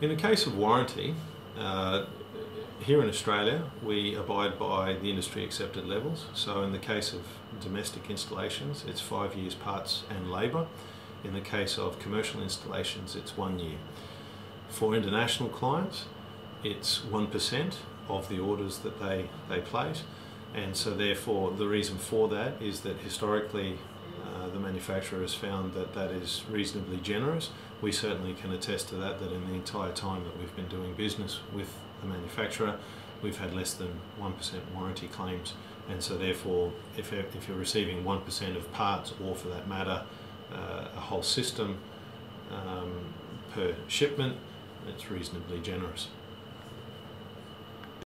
In the case of warranty, uh, here in Australia, we abide by the industry accepted levels. So, in the case of domestic installations, it's five years parts and labour. In the case of commercial installations, it's one year. For international clients, it's 1% of the orders that they, they place. And so, therefore, the reason for that is that historically uh, the manufacturer has found that that is reasonably generous. We certainly can attest to that, that in the entire time that we've been doing business with the manufacturer, we've had less than 1% warranty claims. And so, therefore, if, if you're receiving 1% of parts, or for that matter, uh, a whole system um, per shipment, it's reasonably generous.